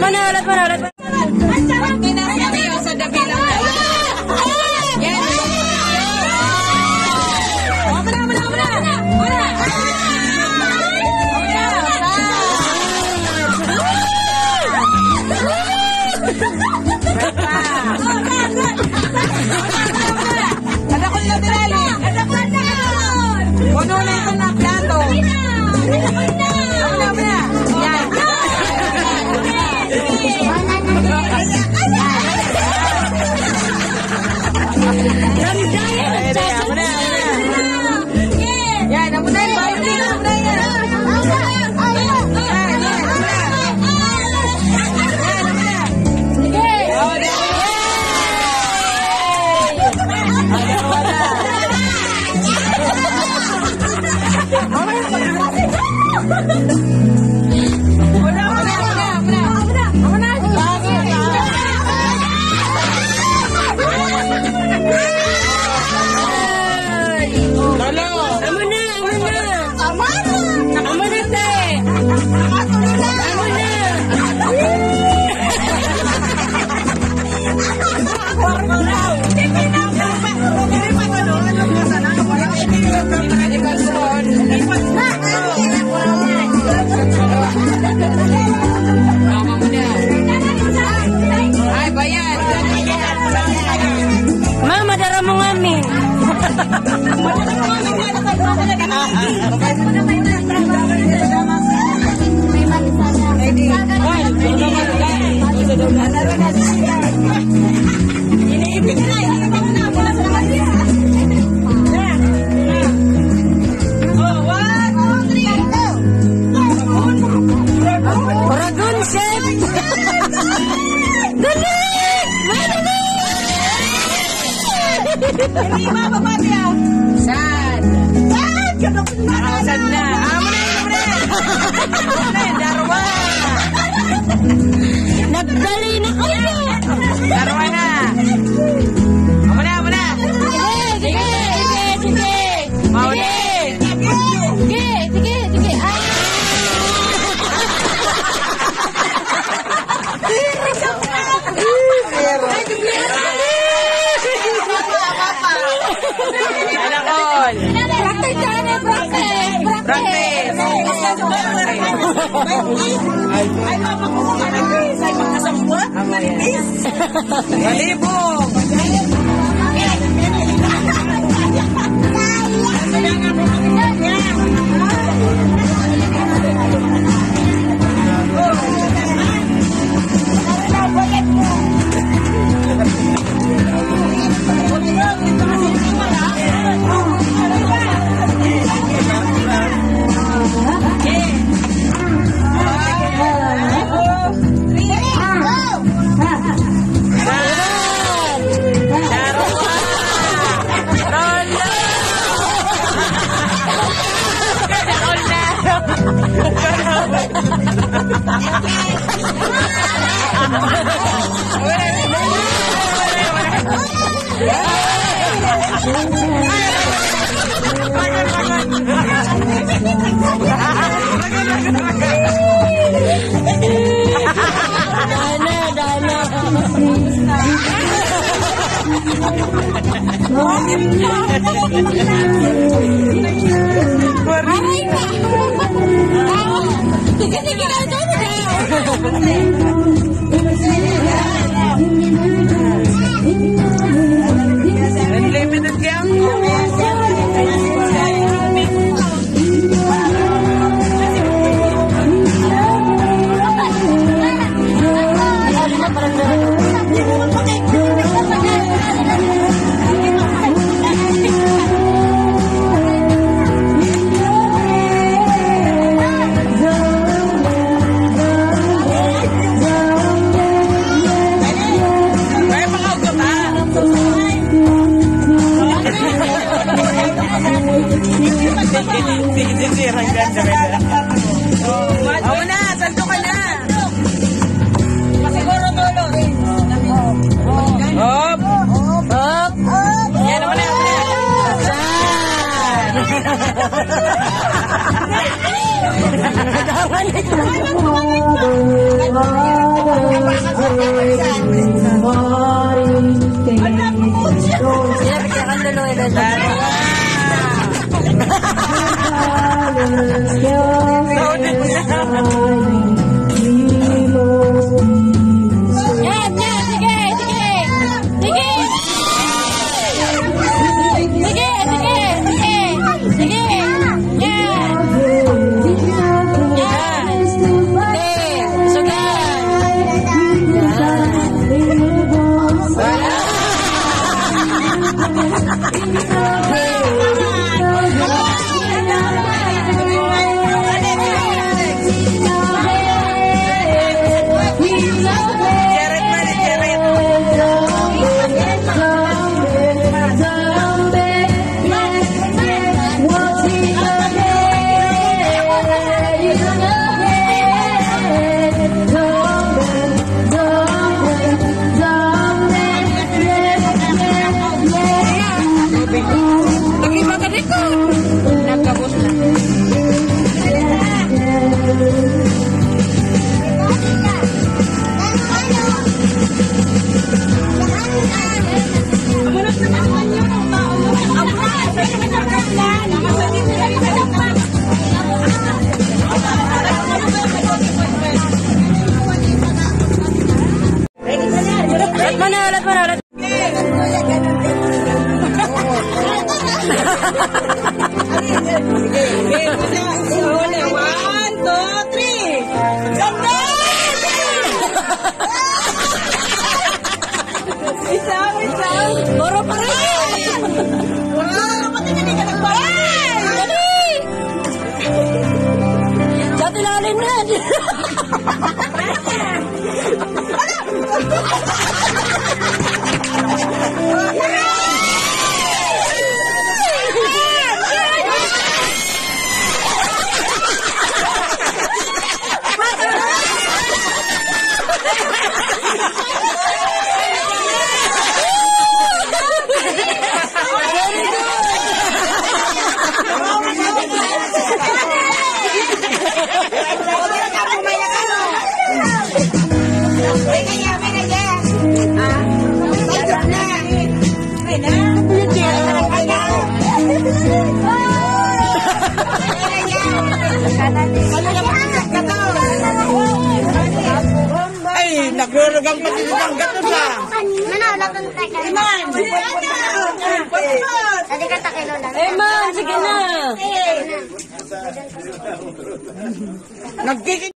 Manabalat, manabalat, manabalat. Oragon, chef. Dali! Sad. Ah, sad na. Ah, muna yun, muna yun. Muna yun, darwa. Nagdali na kayo. Darwa na. Ah, muna, muna. Sige, sige, sige, sige. Mauli. Sige, sige, sige. Ay! Alakol. Practice Malibog. Rolo. Dana, dana. Sige, dana. What's Jangan itu. Uli. One, two, three. Ganda! Gurugang pati sa gato sa. Mana wala kang taka. Iman. Ade ka taka lola. Iman, sige na. Nagkikita.